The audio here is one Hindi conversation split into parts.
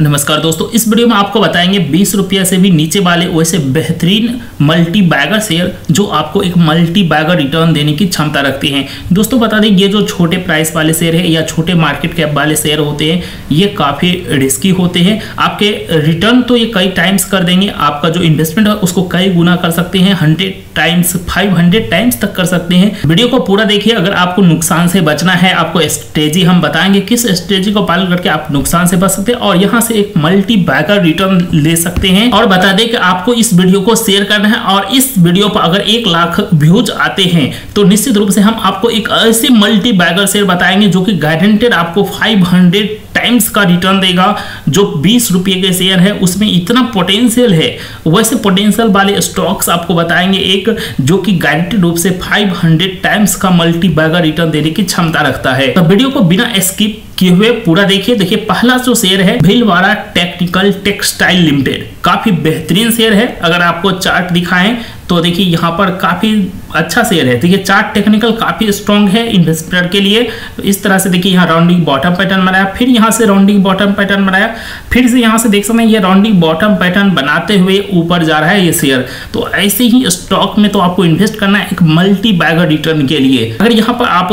नमस्कार दोस्तों, इस वीडियो में आपको बताएँगे बीस रुपया से भी नीचे वाले वैसे बेहतरीन मल्टी बैगर शेयर जो आपको एक मल्टी बैगर रिटर्न देने की क्षमता रखते हैं। दोस्तों, बता दें, ये जो छोटे प्राइस वाले शेयर है या छोटे मार्केट कैप वाले शेयर होते हैं, ये काफ़ी रिस्की होते हैं। आपके रिटर्न तो ये कई टाइम्स कर देंगे, आपका जो इन्वेस्टमेंट है उसको कई गुना कर सकते हैं hundred times five hundred times तक कर सकते हैं। वीडियो को पूरा देखिए, अगर आपको नुकसान से बचना है, आपको स्ट्रेटेजी हम बताएँगे किस स्ट्रेटेजी को पालन करके आप नुकसान से बच सकते हैं और यहाँ से एक मल्टी बैकर रिटर्न ले सकते हैं। और बता दें कि आपको इस वीडियो को शेयर करना है और इस वीडियो पर अगर एक लाख व्यूज़ आते हैं तो निश्चित रूप से हम आपको एक ऐसे मल्टी बैगर शेयर बताएँगे जो कि गारंटेड आपको 500 टाइम्स का रिटर्न देगा, जो बीस रुपये के शेयर है, उसमें इतना पोटेंशियल है। वैसे पोटेंशियल वाले स्टॉक्स आपको बताएँगे एक, जो कि गारंटेड रूप से 500 टाइम्स का मल्टी बैगर रिटर्न देने की क्षमता रखता है। तो वीडियो को बिना स्किप किए हुए पूरा देखिए। देखिए, पहला जो शेयर है, भीलवाड़ा टेक्निकल टेक्सटाइल लिमिटेड। काफ़ी बेहतरीन शेयर है। अगर आपको चार्ट दिखाएँ तो देखिए, यहाँ पर काफ़ी अच्छा शेयर है। देखिए चार्ट टेक्निकल काफ़ी स्ट्रॉन्ग है इन्वेस्टर के लिए। इस तरह से देखिए, यहाँ राउंडिंग बॉटम पैटर्न बनाया, फिर यहाँ से राउंडिंग बॉटम पैटर्न बनाया, फिर से यहाँ से देख सकते हैं, ये राउंडिंग बॉटम पैटर्न बनाते हुए ऊपर जा रहा है ये शेयर तो ऐसे ही स्टॉक में तो आपको इन्वेस्ट करना है एक मल्टी रिटर्न के लिए। अगर यहाँ पर आप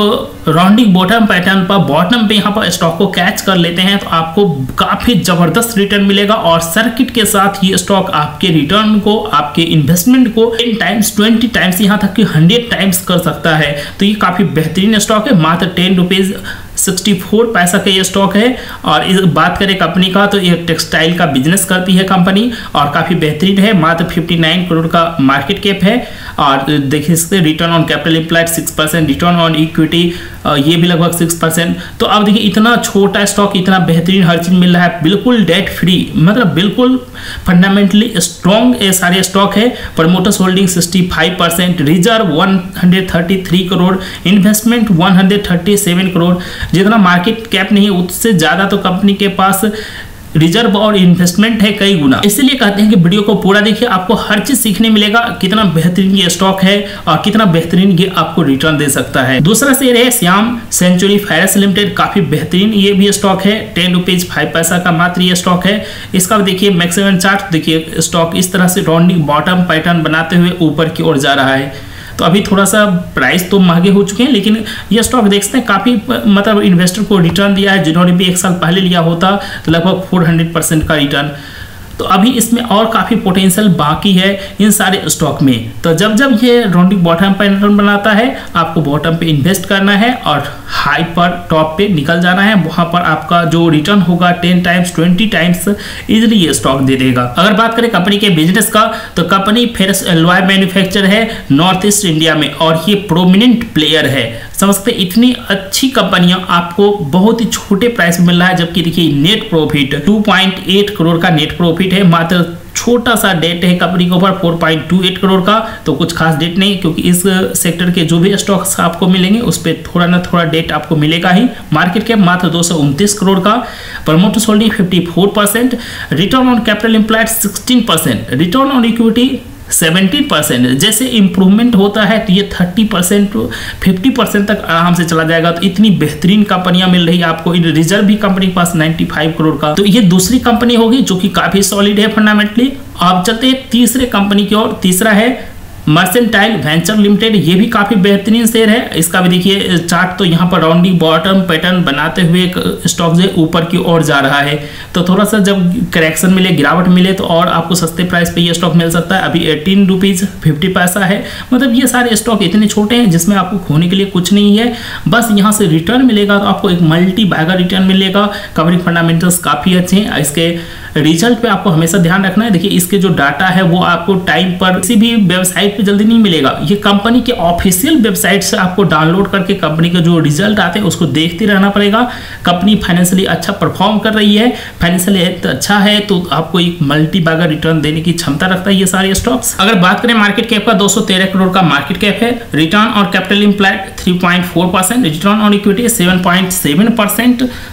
राउंडिंग बॉटम पैटर्न पर बॉटम पे यहाँ पर स्टॉक को कैच कर लेते हैं तो आपको काफ़ी ज़बरदस्त रिटर्न मिलेगा और सर्किट के साथ ये स्टॉक आपके रिटर्न को, आपके इन्वेस्टमेंट को टेन टाइम्स ट्वेंटी टाइम्स यहाँ तक कि हंड्रेड टाइम्स कर सकता है। तो ये काफ़ी बेहतरीन स्टॉक है। मात्र टेन रुपीज़ 64 पैसा का ये स्टॉक है। और इस बात करें कंपनी का तो ये टेक्सटाइल का बिज़नेस करती है कंपनी और काफ़ी बेहतरीन है। मात्र 59 करोड़ का मार्केट कैप है। और देखिए इसके return on capital employed six percent return on equity ये भी लगभग सिक्स परसेंट तो अब देखिए इतना छोटा स्टॉक इतना बेहतरीन हर चीज़ मिल रहा है, बिल्कुल डेट फ्री मतलब बिल्कुल फंडामेंटली स्ट्रॉन्ग ये सारे स्टॉक है। Promoters holding 65 percent reserve 133 crore investment 137 crore जितना मार्केट कैप नहीं उससे ज़्यादा तो कंपनी के पास रिज़र्व और इन्वेस्टमेंट है कई गुना। इसलिए कहते हैं कि वीडियो को पूरा देखिए, आपको हर चीज़ सीखने मिलेगा, कितना बेहतरीन ये स्टॉक है और कितना बेहतरीन ये आपको रिटर्न दे सकता है। दूसरा शेयर है श्याम सेंचुरी फायरस लिमिटेड, काफ़ी बेहतरीन ये भी स्टॉक है। टेन रुपीज़ फाइव पैसा का मात्र ये स्टॉक है। इसका देखिए मैक्सिमम चार्ट देखिए स्टॉक इस तरह से राउंडिंग बॉटम पैटर्न बनाते हुए ऊपर की ओर जा रहा है। तो अभी थोड़ा सा प्राइस तो महँगे हो चुके हैं, लेकिन ये स्टॉक देखते हैं, काफ़ी मतलब इन्वेस्टर को रिटर्न दिया है, जिन्होंने भी एक साल पहले लिया होता तो लगभग फोर हंड्रेड परसेंट का रिटर्न तो अभी इसमें और काफ़ी पोटेंशियल बाकी है इन सारे स्टॉक में। तो जब जब ये राउंडिंग बॉटम पैटर्न बनाता है, आपको बॉटम पे इन्वेस्ट करना है और हाई पर टॉप पे निकल जाना है। वहाँ पर आपका जो रिटर्न होगा ten times twenty times easily ये स्टॉक दे देगा। अगर बात करें कंपनी के बिज़नेस का तो कंपनी फेरस एलवाय मैन्युफैक्चर है नॉर्थ ईस्ट इंडिया में और ये प्रोमिनेंट प्लेयर है। समझते इतनी अच्छी कंपनियाँ आपको बहुत ही छोटे प्राइस में मिल रहा है, जबकि देखिए नेट प्रॉफिट 2.8 करोड़ का नेट प्रॉफिट है, मात्र छोटा सा डेट है कंपनी के ऊपर 4.28 करोड़ का तो कुछ खास डेट नहीं, क्योंकि इस सेक्टर के जो भी स्टॉक्स आपको मिलेंगे, उस पर थोड़ा ना थोड़ा डेट आपको मिलेगा ही। मार्केट कैप मात्र दो करोड़ का promoters holding 54 percent return on capital employed 16 percent return on equity seventy percent. जैसे इंप्रूवमेंट होता है तो ये थर्टी परसेंट फिफ्टी परसेंट तक आराम से चला जाएगा। तो इतनी बेहतरीन कंपनियाँ मिल रही है आपको। इन रिज़र्व भी कंपनी के पास 95 करोड़ का। तो ये दूसरी कंपनी होगी जो कि काफ़ी सॉलिड है फंडामेंटली आप चलते हैं तीसरे कंपनी की ओर। तीसरा है मर्सेंटाइल वेंचर लिमिटेड, ये भी काफ़ी बेहतरीन शेयर है। इसका भी देखिए, चार्ट तो यहाँ पर राउंडिंग बॉटम पैटर्न बनाते हुए स्टॉक जो ऊपर की ओर जा रहा है। तो थोड़ा सा जब करेक्शन मिले, गिरावट मिले तो और आपको सस्ते प्राइस पे ये स्टॉक मिल सकता है। अभी एटीन रुपीज़ फिफ्टी पैसा है। मतलब ये सारे स्टॉक इतने छोटे हैं, जिसमें आपको खोने के लिए कुछ नहीं है। बस यहाँ से रिटर्न मिलेगा तो आपको एक मल्टी बैगर रिटर्न मिलेगा। कवरिंग फंडामेंटल्स काफ़ी अच्छे हैं। इसके रिज़ल्ट पे आपको हमेशा ध्यान रखना है। देखिए, इसके जो डाटा है, वो आपको टाइम पर किसी भी वेबसाइट पे जल्दी नहीं मिलेगा। ये कंपनी के ऑफिशियल वेबसाइट से आपको डाउनलोड करके कंपनी के जो रिज़ल्ट आते हैं, उसको देखते रहना पड़ेगा। कंपनी फाइनेंशियली अच्छा परफॉर्म कर रही है। फाइनेंशियली अच्छा है तो आपको एक मल्टी बैगर रिटर्न देने की क्षमता रखता है ये सारे स्टॉक्स अगर बात करें मार्केट कैप का, दो सौ तेरह करोड़ का मार्केट कैप है। रिटर्न और capital employed three return on equity seven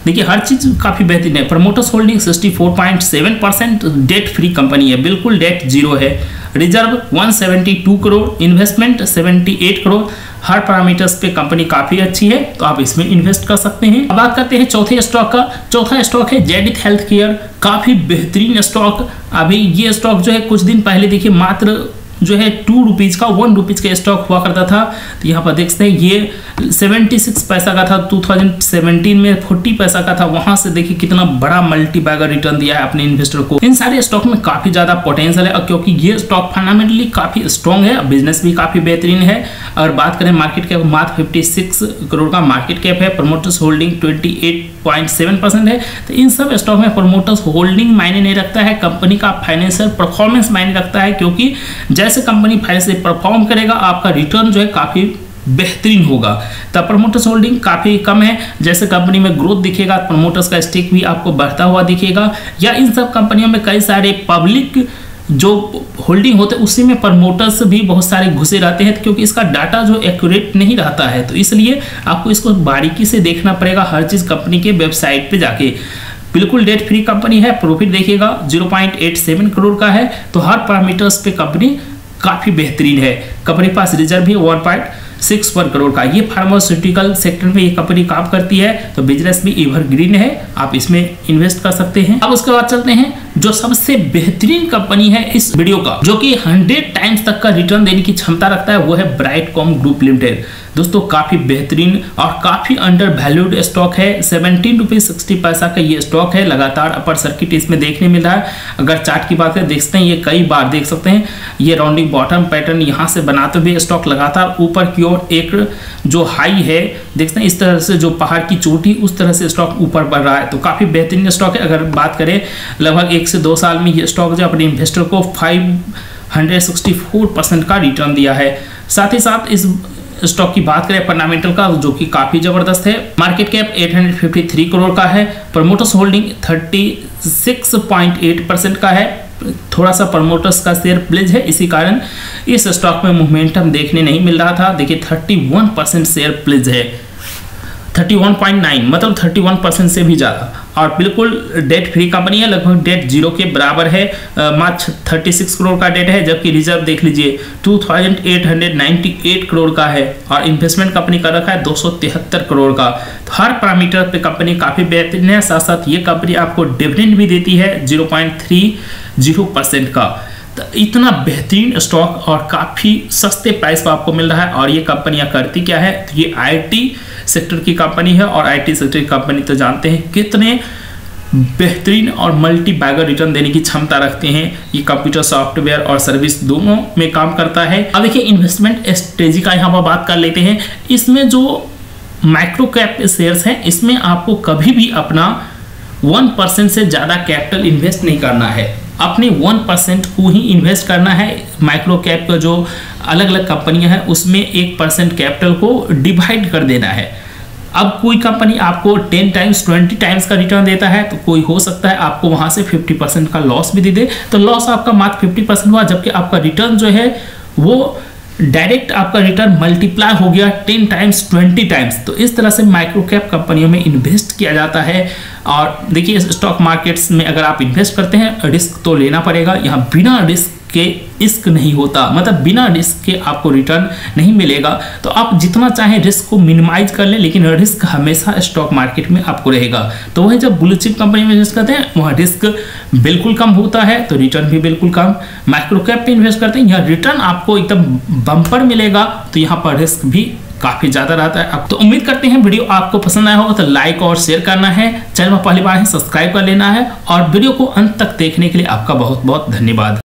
देखिए, हर चीज़ काफ़ी बेहतरीन है। Promoters holding sixty seven percent debt free company है। बिल्कुल डेट ज़ीरो है। रिज़र्व 172 करोड़ इन्वेस्टमेंट 78 करोड़ हर पैरामीटर्स पे कंपनी काफ़ी अच्छी है तो आप इसमें इन्वेस्ट कर सकते हैं। अब बात करते हैं चौथे स्टॉक का। चौथा स्टॉक है जेडिथ हेल्थ केयर काफ़ी बेहतरीन स्टॉक अभी ये स्टॉक जो है कुछ दिन पहले देखिए मात्र जो है टू रुपीज़ का वन रुपीज़ का स्टॉक हुआ करता था। तो यहाँ पर देख सकते हैं, ये सेवेंटी सिक्स पैसा का था टू थाउज़ेंड सेवेंटीन में फोर्टी पैसा का था। वहाँ से देखिए कितना बड़ा मल्टी बैगर रिटर्न दिया है अपने इन्वेस्टर को। इन सारे स्टॉक में काफ़ी ज़्यादा पोटेंशियल है क्योंकि ये स्टॉक फंडामेंटली काफ़ी स्ट्रॉन्ग है बिज़नेस भी काफ़ी बेहतरीन है। और बात करें मार्केट कैप मात्र फिफ्टी सिक्स करोड़ का मार्केट कैप है। Promoters holding twenty eight point seven percent है। तो इन सब स्टॉक में प्रमोटर्स होल्डिंग मायने नहीं रखता है कंपनी का फाइनेंशियल परफॉर्मेंस मायने रखता है, क्योंकि जैसे कंपनी फाइनेंशियल परफॉर्म करेगा, आपका रिटर्न जो है काफ़ी बेहतरीन होगा। तब प्रमोटर्स होल्डिंग काफ़ी कम है, जैसे कंपनी में ग्रोथ दिखेगा प्रमोटर्स का स्टेक भी आपको बढ़ता हुआ दिखेगा, या इन सब कंपनियों में कई सारे पब्लिक जो होल्डिंग होते हैं, उसी में प्रमोटर्स भी बहुत सारे घुसे रहते हैं, क्योंकि इसका डाटा जो एक्यूरेट नहीं रहता है। तो इसलिए आपको इसको बारीकी से देखना पड़ेगा हर चीज़ कंपनी के वेबसाइट पे जाके। बिल्कुल डेट फ्री कंपनी है प्रॉफिट देखिएगा 0.87 करोड़ का है तो हर पैरामीटर्स पे कंपनी काफ़ी बेहतरीन है। कंपनी पास रिज़र्व भी one point six one crore का ये फार्मास्यूटिकल सेक्टर में ये कंपनी काम करती है तो बिज़नेस भी एवरग्रीन है। आप इसमें इन्वेस्ट कर सकते हैं। अब उसके बाद चलते हैं, जो सबसे बेहतरीन कंपनी है इस वीडियो का, जो कि 100 टाइम्स तक का रिटर्न देने की क्षमता रखता है, वो है ब्राइट कॉम ग्रुप लिमिटेड दोस्तों, काफ़ी बेहतरीन और काफ़ी अंडर वैल्यूड स्टॉक है। सेवनटीन रुपीज़ सिक्सटी पैसा का ये स्टॉक है। लगातार अपर सर्किट इसमें देखने मिल रहा है। अगर चार्ट की बात करें, देख सकते हैं, ये कई बार देख सकते हैं। ये राउंडिंग बॉटम पैटर्न यहाँ से बनाते हुए स्टॉक लगातार ऊपर की ओर एक जो हाई है देखते हैं, इस तरह से जो पहाड़ की चोटी, उस तरह से स्टॉक ऊपर बढ़ रहा है। तो काफ़ी बेहतरीन स्टॉक है। अगर बात करें, लगभग एक से दो साल में ये स्टॉक जो अपने इन्वेस्टर को five hundred sixty four percent का रिटर्न दिया है। साथ ही साथ इस स्टॉक की बात करें फंडामेंटल का, जो कि काफ़ी ज़बरदस्त है। मार्केट कैप 853 करोड़ का है। प्रमोटर्स होल्डिंग 36.8 परसेंट का है। थोड़ा सा प्रमोटर्स का शेयर प्लेज है, इसी कारण इस स्टॉक में मोमेंटम देखने नहीं मिल रहा था। देखिए 31 परसेंट शेयर प्लेज है। 31.9 मतलब 31 परसेंट से भी ज़्यादा। और बिल्कुल डेट फ्री कंपनी है, लगभग डेट ज़ीरो के बराबर है। मात्र 36 करोड़ का डेट है, जबकि रिज़र्व देख लीजिए 2898 करोड़ का है और इन्वेस्टमेंट कंपनी का रखा है दो सौ तिहत्तर करोड़ का। तो हर पैरामीटर पे कंपनी काफ़ी बेहतरीन है साथ साथ ये कंपनी आपको डिविडेंड भी देती है zero point three zero percent का। तो इतना बेहतरीन स्टॉक और काफ़ी सस्ते प्राइस पर आपको मिल रहा है और ये कंपनियाँ करती क्या है? तो ये आईटी सेक्टर की कंपनी है और आईटी सेक्टर की कंपनी तो जानते हैं कितने बेहतरीन और मल्टी बैगर रिटर्न देने की क्षमता रखते हैं। ये कंप्यूटर सॉफ्टवेयर और सर्विस दोनों में काम करता है। अब देखिए इन्वेस्टमेंट स्ट्रेटेजी का यहाँ पर बात कर लेते हैं। इसमें जो माइक्रो कैप शेयर्स हैं, इसमें आपको कभी भी अपना वन परसेंट से ज़्यादा कैपिटल इन्वेस्ट नहीं करना है। अपने वन परसेंट को ही इन्वेस्ट करना है। माइक्रो कैप का जो अलग अलग कंपनियाँ हैं, उसमें एक परसेंट कैपिटल को डिवाइड कर देना है। अब कोई कंपनी आपको टेन टाइम्स ट्वेंटी टाइम्स का रिटर्न देता है तो कोई हो सकता है आपको वहाँ से फिफ्टी परसेंट का लॉस भी दे दे। तो लॉस आपका मात्र फिफ्टी परसेंट हुआ, जबकि आपका रिटर्न जो है, वो डायरेक्ट आपका रिटर्न मल्टीप्लाई हो गया टेन टाइम्स ट्वेंटी टाइम्स तो इस तरह से माइक्रो कैप कंपनियों में इन्वेस्ट किया जाता है। और देखिए स्टॉक मार्केट्स में अगर आप इन्वेस्ट करते हैं रिस्क तो लेना पड़ेगा। यहाँ बिना रिस्क के रिस्क नहीं होता। मतलब बिना रिस्क के आपको रिटर्न नहीं मिलेगा। तो आप जितना चाहें रिस्क को मिनिमाइज कर लें, लेकिन रिस्क हमेशा स्टॉक मार्केट में आपको रहेगा। तो वही जब ब्लू चिप कंपनी में इन्वेस्ट करते हैं, वहाँ रिस्क बिल्कुल कम होता है तो रिटर्न भी बिल्कुल कम। माइक्रो कैप इन्वेस्ट करते हैं, यहाँ रिटर्न आपको एकदम बम्पर मिलेगा तो यहाँ पर रिस्क भी काफ़ी ज़्यादा रहता है। अब तो उम्मीद करते हैं वीडियो आपको पसंद आया होगा तो लाइक और शेयर करना है। चैनल में पहली बार है सब्सक्राइब कर लेना है। और वीडियो को अंत तक देखने के लिए आपका बहुत बहुत धन्यवाद।